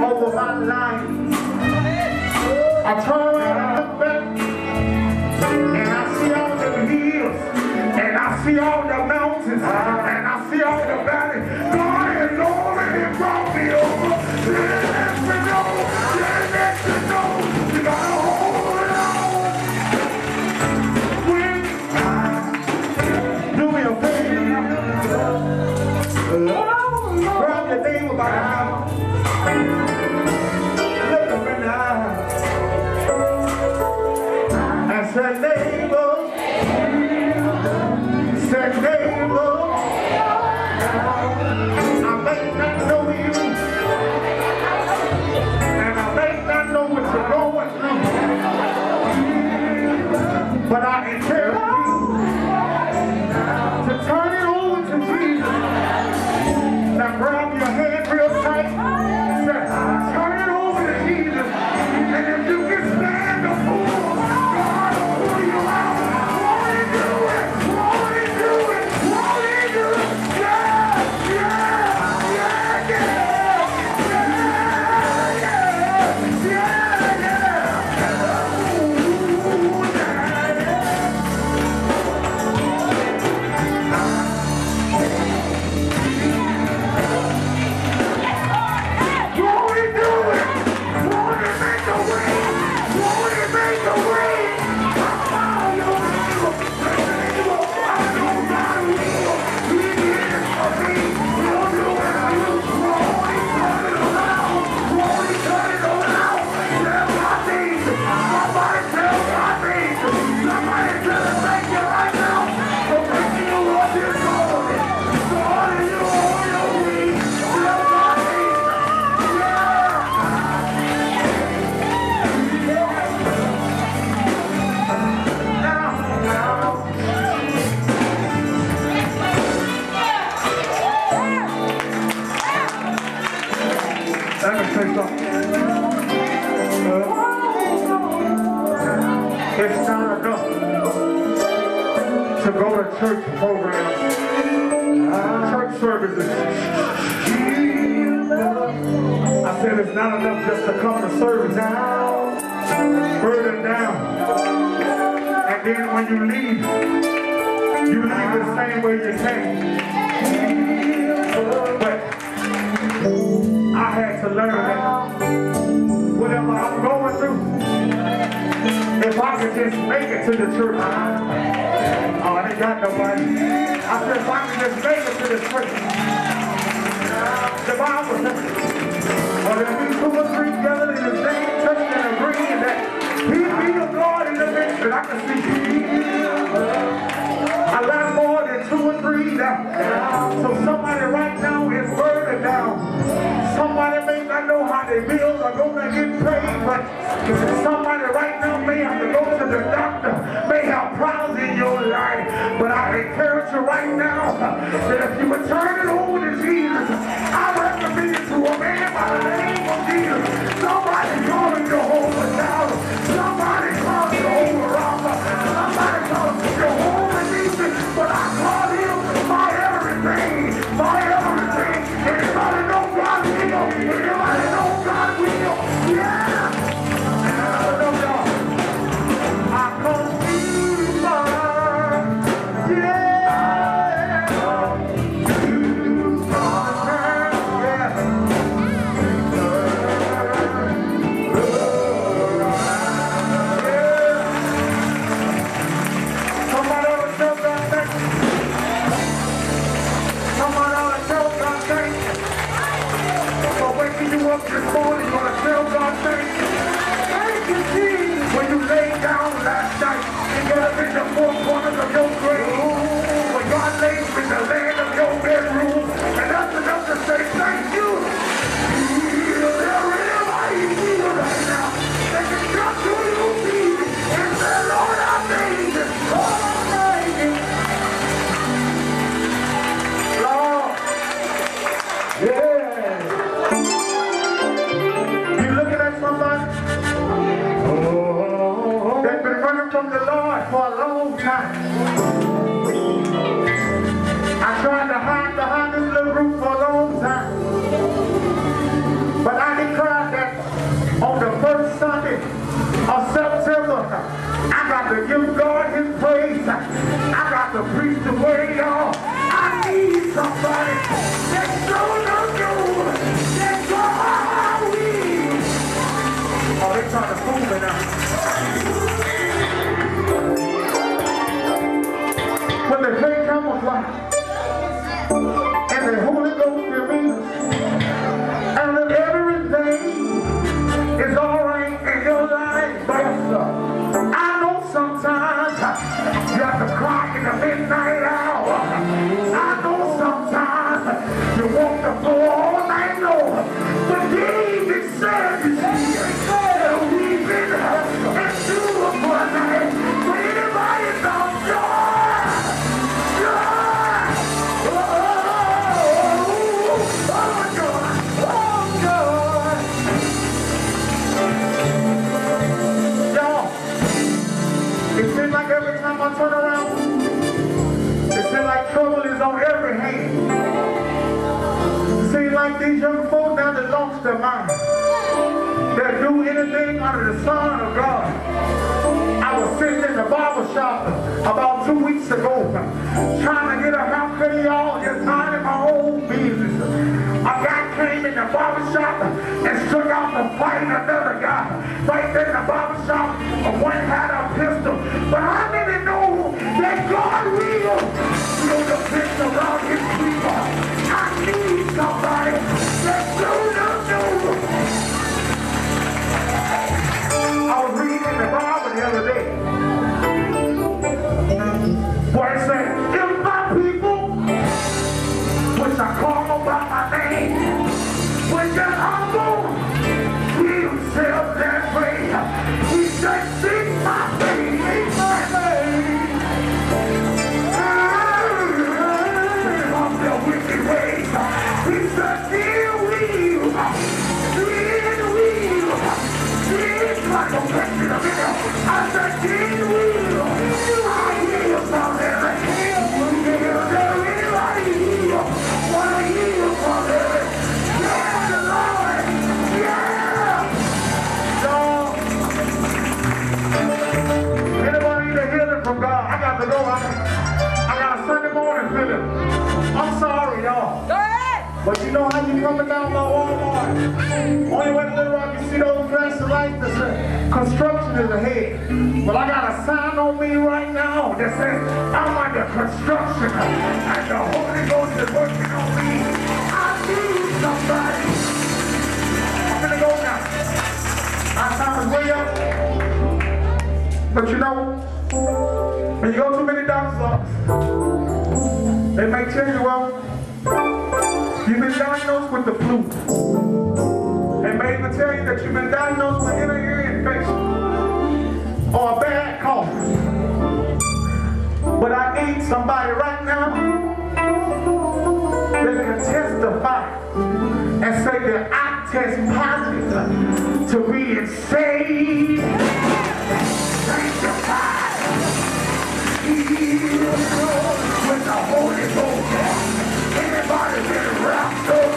over my life. I turn and look back, and I see all the hills, and I see all the mountains, and I see all the valleys. I neighbor, neighbor, I may not know you, and I may not know what you're going through, but I encourage you Me say something. Uh, it's not enough to go to church programs, church services. I said it's not enough just to come to service now, burden down, and then when you leave, you leave the same way you came. I had to learn that whatever I'm going through, if I could just make it to the church, oh, I ain't got nobody. I said if I could just make it to the church, the Bible says, well, there be two or three together in the same church and agreeing that he be the God in the midst, I can see get paid, but somebody right now may have to go to the doctor, may have problems in your life. But I encourage you right now that if you would turn it over to Jesus, this morning, you ought to tell God thank you. Thank you, Jesus. When you lay down last night and get up in the four corners of your grave, heard from the Lord for a long time. I tried to hide behind this little group for a long time. But I declare that on the first Sunday of September, I got to give God these young folks now that lost their mind. That do anything under the sun of God. I was sitting in the barber shop about two weeks ago trying to get a haircut, y'all, just minding my own business. A guy came in the barber shop and struck out to fight another guy. Right there in the barber shop, one had a pistol. But I didn't know that God will know the pistol around his people. I need somebody But you know how you coming down by Walmart? Only way to Little Rock, you see those flashing lights say construction is ahead. Well, I got a sign on me right now that says I'm under construction and the Holy Ghost is working on me. I need somebody. I'm gonna go now. My time is way up. But you know, when you go too many doctor's they may tell you, well, You've been diagnosed with the flu. They may even tell you that you've been diagnosed with inner ear infection or a bad cough. But I need somebody right now that can testify and say that I test positive to being saved, sanctified, healed with the Holy Ghost. Been